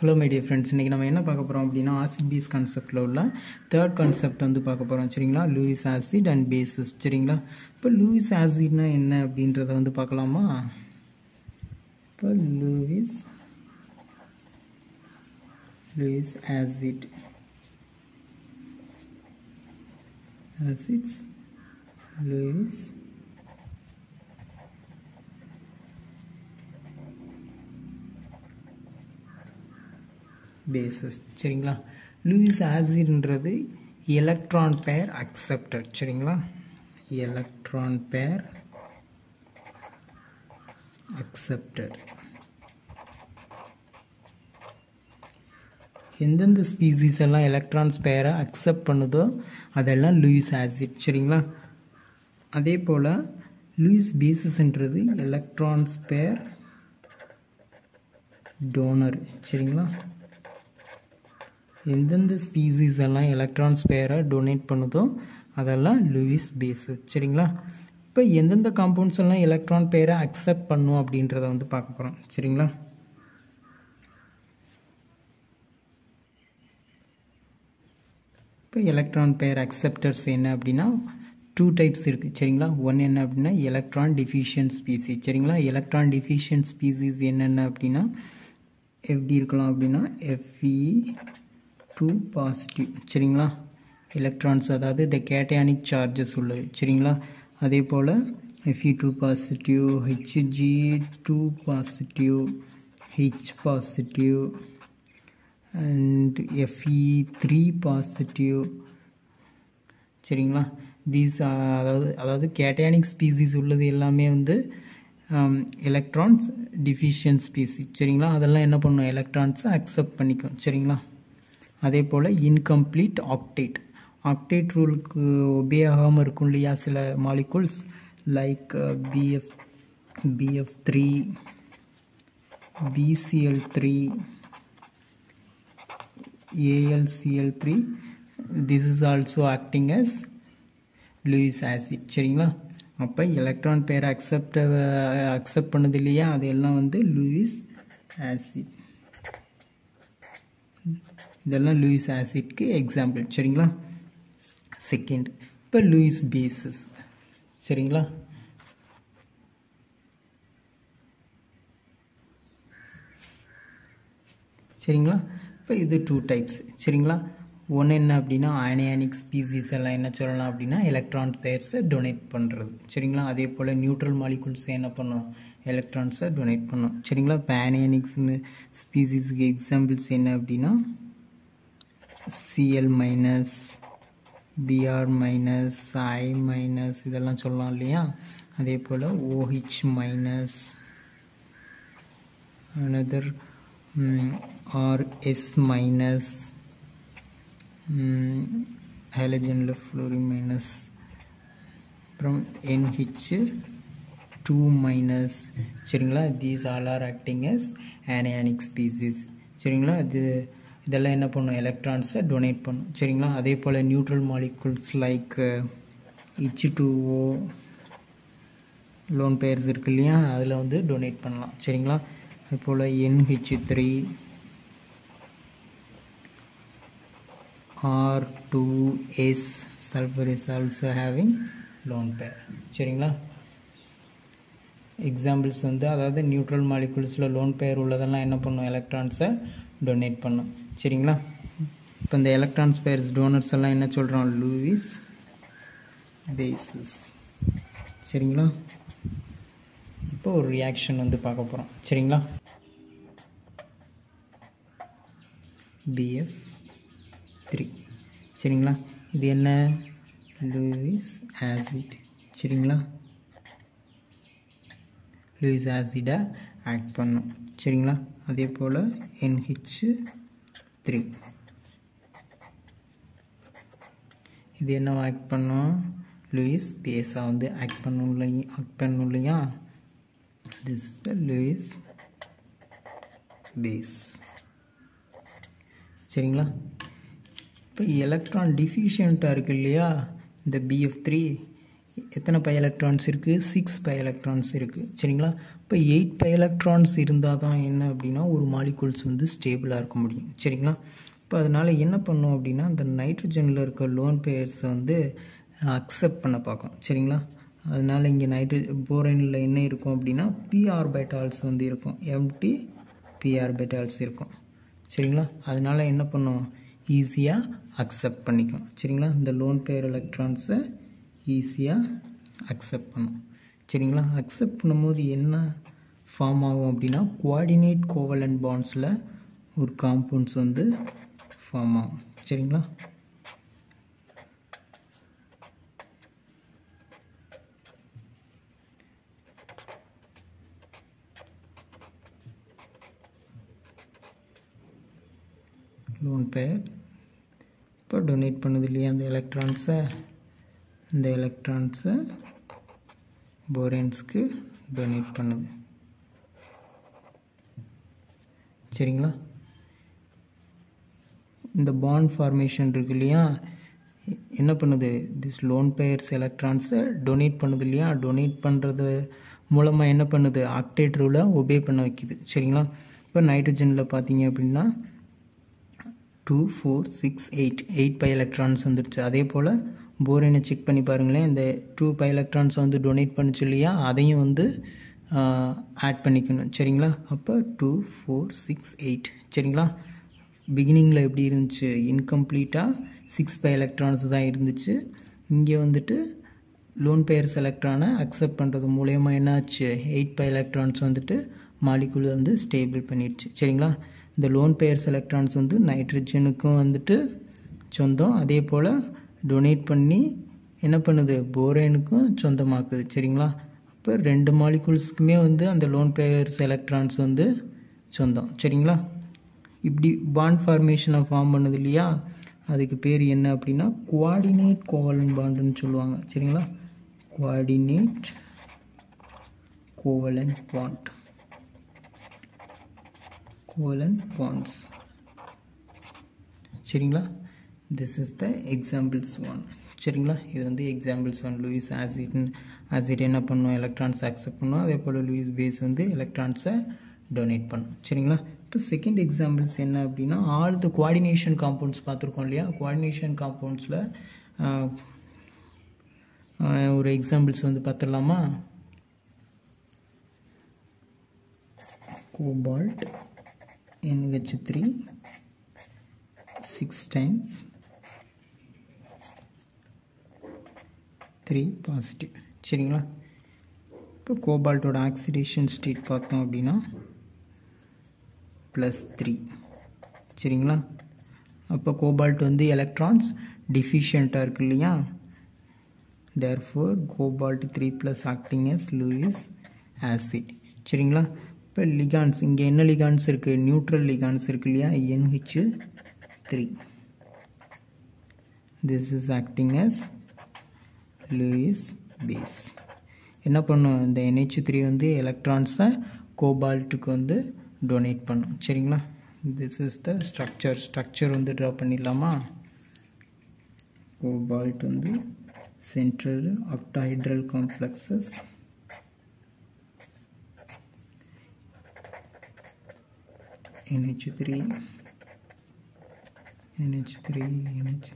Hello media friends இன்றைக்கி நம்ம என்ன பார்க்க போகிறோம் அப்படின்னா ஆசிட் பேஸ் கான்செப்டில் உள்ள தேர்ட் கான்செப்ட் வந்து பார்க்க போகிறோம் சரிங்களா? லூயிஸ் ஆசிட் அண்ட் பேசஸ் சரிங்களா? இப்போ லூயிஸ் ஆசிட்னா என்ன அப்படின்றத வந்து பார்க்கலாமா? இப்போ Lewis Lewis acid acids Lewis bases சரிங்களா? லூயிஸ் ஆசிட்ன்றது எலக்ட்ரான் பேர் அக்செப்டட் சரிங்களா? எலக்ட்ரான் பேர் அக்செப்டட் எந்தெந்த ஸ்பீசிஸ் எல்லாம் எலக்ட்ரான்ஸ் பேரை அக்செப்ட் பண்ணுதோ அதெல்லாம் லூயிஸ் ஆசிட் சரிங்களா? அதே போல் லூயிஸ் பேசிஸ்ன்றது எலக்ட்ரான்ஸ் பேர் டோனர் சரிங்களா? எந்தெந்த ஸ்பீசிஸ் எல்லாம் எலக்ட்ரான்ஸ் பேரை டொனேட் பண்ணுதோ அதெல்லாம் லூயிஸ் பேஸு சரிங்களா? இப்போ எந்தெந்த காம்பவுண்ட்ஸ் எல்லாம் எலக்ட்ரான் பேரை அக்செப்ட் பண்ணும் அப்படின்றத வந்து பார்க்க போகிறோம் சரிங்களா? இப்போ எலக்ட்ரான் பேர் அக்செப்டர்ஸ் என்ன அப்படின்னா டூ டைப்ஸ் இருக்குது சரிங்களா? ஒன் என்ன அப்படின்னா எலக்ட்ரான் டிஃபிஷியன்ட் ஸ்பீசிஸ் சரிங்களா? எலக்ட்ரான் டிஃபிஷியன்ட் ஸ்பீசிஸ் என்னென்ன அப்படின்னா எப்படி இருக்கலாம் அப்படின்னா எஃப்இ டூ பாசிட்டிவ் சரிங்களா? எலக்ட்ரான்ஸ் அதாவது இந்த கேட்டயானிக் சார்ஜஸ் உள்ளது. சரிங்களா? அதே போல் FE two positive HG two positive H positive and FE three positive சரிங்களா? தீஸ் அதாவது அதாவது கேட்டயானிக் ஸ்பீசிஸ் உள்ளது எல்லாமே வந்து எலக்ட்ரான்ஸ் டிஃபிஷியன்ட் ஸ்பீசி சரிங்களா? அதெல்லாம் என்ன பண்ணும்? எலக்ட்ரான்ஸை அக்செப்ட் பண்ணிக்கும். சரிங்களா? அதே போல் இன்கம்ப்ளீட் ஆக்டேட் ஆக்டேட் ரூலுக்கு ஒபே ஆகாமல் இருக்கும் இல்லையா சில molecules like BF BF three PCL three ALCL three this is also acting as Lewis acid சரிங்களா? அப்போ எலக்ட்ரான் பேர் அக்செப்ட் அக்செப்ட் பண்ணது இல்லையா? அதெல்லாம் வந்து லூயிஸ் ஆசிட் இதெல்லாம் லூயிஸ் ஆசிட்க்கு எக்ஸாம்பிள் சரிங்களா? செகண்ட் இப்போ லூயிஸ் பேசஸ் சரிங்களா? சரிங்களா? இப்போ இது டூ டைப்ஸ் சரிங்களா? ஒன்று என்ன அப்படின்னா அயனியானிக் ஸ்பீசிஸ் எல்லாம் என்ன சொல்லலாம் அப்படின்னா எலக்ட்ரான் பேர்ஸை டொனேட் பண்ணுறது சரிங்களா? அதே போல் நியூட்ரல் மாலிகுல்ஸ் என்ன பண்ணும்? எலக்ட்ரான்ஸை டொனேட் பண்ணும். சரிங்களா? இப்போ அயனியானிக்ஸ் ஸ்பீசிஸ்க்கு எக்ஸாம்பிள்ஸ் என்ன அப்படின்னா CL minus BR minus I minus இதெல்லாம் சொல்லலாம் இல்லையா அதே போல் OH minus another RS minus ஹைலஜனில் ஃப்ளோரின் மைனஸ் அப்புறம் என்ஹெச் டூ மைனஸ் சரிங்களா these all are acting as anionic species சரிங்களா அது இதெல்லாம் என்ன பண்ணும்? எலக்ட்ரான்ஸை டொனேட் பண்ணும். சரிங்களா? அதே போல் neutral molecules like H two O lone pairs இருக்கு இல்லையா? அதில் வந்து டொனேட் பண்ணலாம். சரிங்களா? அதுபோல் NH three R two S sulphur is also having lone pair சரிங்களா? எக்ஸாம்பிள்ஸ் வந்து அதாவது நியூட்ரல் மாலிகுல்ஸில் லோன் பேர் உள்ளதெல்லாம் என்ன பண்ணும்? எலக்ட்ரான்ஸை டொனேட் பண்ணும். சரிங்களா? இப்போ இந்த எலக்ட்ரான்ஸ் பேர்ஸ் டோனர்ஸ் எல்லாம் என்ன சொல்கிறோம் லூவிஸ் பேசிஸ் சரிங்களா? இப்போ ஒரு ரியாக்ஷன் வந்து பார்க்க போகிறோம் சரிங்களா? பிஎஃப் த்ரீ சரிங்களா? இது என்ன? லூயிஸ் ஆசிட் சரிங்களா? லூயிஸ் ஆசிடை ஆக்ட் பண்ணும். சரிங்களா? அதே போல் என்ஹெச் த்ரீ இது என்ன ஆக்ட் பண்ணும்? லூயிஸ் பேஸாக வந்து ஆக்ட் பண்ணும் இல்லையா ஆக்ட் பண்ணும் இல்லையா திஸ் லூயிஸ் பேஸ். சரிங்களா? இப்போ எலக்ட்ரான் டிஃபிஷியண்ட்டாக இருக்கு இல்லையா? இந்த பிஎஃப் த்ரீ எத்தனை பை எலக்ட்ரான்ஸ் இருக்குது சிக்ஸ் பை எலக்ட்ரான்ஸ் இருக்குது சரிங்களா? இப்போ எயிட் பை எலக்ட்ரான்ஸ் இருந்தால் தான் என்ன அப்படின்னா ஒரு மாலிகூல்ஸ் வந்து ஸ்டேபிளாக இருக்க முடியும். சரிங்களா? இப்போ அதனால் என்ன பண்ணோம் அப்படின்னா அந்த நைட்ரஜனில் இருக்க லோன் பேயர்ஸை வந்து அக்செப்ட் பண்ண பார்க்கும் சரிங்களா? அதனால் இங்கே நைட்ரு போரனில் என்ன இருக்கும் அப்படின்னா பிஆர் பைட்டால்ஸ் வந்து இருக்கும். எம்டி பிஆர் பைட்டால்ஸ் இருக்கும். சரிங்களா? அதனால் என்ன பண்ணும்? ஈஸியாக அக்செப்ட் பண்ணிக்கும் சரிங்களா? இந்த லோன் பேர் எலக்ட்ரான்ஸை ஈஸியாக அக்செப்ட் பண்ணும். சரிங்களா? அக்செப்ட் பண்ணும்போது என்ன ஃபார்ம் ஆகும் அப்படின்னா குவாடினேட் கோவலன் பாண்ட்ஸில் ஒரு காம்பவுண்ட்ஸ் வந்து ஃபார்ம் ஆகும். சரிங்களா? லோன் பேர் இப்போ டொனேட் பண்ணுது இல்லையா அந்த எலக்ட்ரான்ஸை இந்த எலக்ட்ரான்ஸை போரேன்ஸ்க்கு டொனேட் பண்ணுது. சரிங்களா? இந்த பாண்ட் ஃபார்மேஷன் இருக்கு இல்லையா? என்ன பண்ணுது? திஸ் லோன் பேயர்ஸ் எலக்ட்ரான்ஸை டொனேட் பண்ணுது இல்லையா? டொனேட் பண்ணுறது மூலமாக என்ன பண்ணுது? ஆக்டேட் ரூலை ஒபே பண்ண வைக்குது. சரிங்களா? இப்போ நைட்ரஜனில் பார்த்தீங்க அப்படின்னா two four six eight eight pi electrons வந்துடுச்சு அதே போல் போரினை செக் பண்ணி பாருங்களேன். இந்த டூ பை எலக்ட்ரான்ஸ் வந்து டொனேட் பண்ணிச்சு இல்லையா? அதையும் வந்து ஆட் பண்ணிக்கணும். சரிங்களா? அப்போ டூ ஃபோர் சிக்ஸ் எயிட் சரிங்களா? பிகினிங்கில் எப்படி இருந்துச்சு? இன்கம்ப்ளீட்டாக சிக்ஸ் பை எலக்ட்ரான்ஸ் தான் இருந்துச்சு. இங்கே வந்துட்டு லோன் பெயர் எலக்ட்ரானை அக்செப்ட் பண்ணுறது மூலயமா என்னாச்சு? எயிட் பை எலக்ட்ரான்ஸ் வந்துட்டு மாலிகுல் வந்து ஸ்டேபிள் பண்ணிடுச்சு சரிங்களா? இந்த லோன் பெயர் எலக்ட்ரான்ஸ் வந்து நைட்ரஜனுக்கும் வந்துட்டு சொந்தம். அதே போல் டொனேட் பண்ணி என்ன பண்ணுது? போரேனுக்கும் சொந்தமாக்குது. சரிங்களா? அப்போ ரெண்டு மாலிகூல்ஸ்க்குமே வந்து அந்த லோன் பேயர்ஸ் எலக்ட்ரான்ஸ் வந்து சொந்தம். சரிங்களா? இப்படி பாண்ட் ஃபார்மேஷனை ஃபார்ம் பண்ணுது இல்லையா? அதுக்கு பேர் என்ன அப்படின்னா குவாடினேட் கோவலன் பாண்டுன்னு சொல்லுவாங்க. சரிங்களா? Coordinate covalent bond covalent bonds சரிங்களா? This is the examples one சரிங்களா? இது வந்து examples one Lewis acid acid என்ன பண்ணும்? எலக்ட்ரான்ஸ் அக்செப்ட் பண்ணும். அதே போல் லூயிஸ் பேஸ் வந்து எலக்ட்ரான்ஸை டொனேட் பண்ணும். சரிங்களா? இப்போ செகண்ட் எக்ஸாம்பிள்ஸ் என்ன அப்படின்னா ஆல் த குவாடினேஷன் காம்பவுண்ட்ஸ் பார்த்துருக்கோம் இல்லையா? குவாடினேஷன் காம்பவுண்ட்ஸில் ஒரு எக்ஸாம்பிள்ஸ் வந்து பார்த்துடலாமா? Cobalt NH three six times 3 positive சரிங்களா? இப்போ கோபால்ட்டோட ஆக்சிடேஷன் ஸ்டேட் பார்த்தோம் அப்படின்னா ப்ளஸ் த்ரீ சரிங்களா? அப்போ கோபால்ட் வந்து எலக்ட்ரான்ஸ் டிஃபிஷியண்ட்டாக இருக்கு இல்லையா? Therefore cobalt three plus acting as Lewis acid சரிங்களா? இப்போ லிகான்ஸ் இங்கே என்ன லிகான்ஸ் இருக்குது நியூட்ரல் லிகான்ஸ் இருக்கு இல்லையா? NH three this is acting as Lewis base என்ன பண்ணும்? இந்த என்ஹெச் த்ரீ வந்து எலக்ட்ரான்ஸை கோபால்ட்டுக்கு வந்து டொனேட் பண்ணும். சரிங்களா? This is the structure structure வந்து ட்ரா பண்ணிடலாமா? கோபால்ட் வந்து central octahedral complexes. NH3 NH3 NH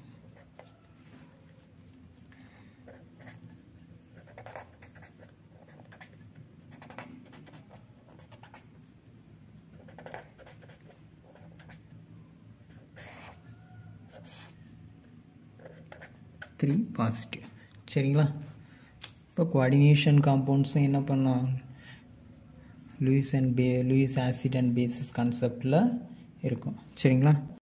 three positive சரிங்களா? இப்போ கோஆர்டினேஷன் காம்பவுண்ட்ஸும் என்ன பண்ணோம் லூயிஸ் அண்ட் பே லூயிஸ் ஆசிட் அண்ட் பேசிஸ் கான்செப்டில் இருக்கும். சரிங்களா?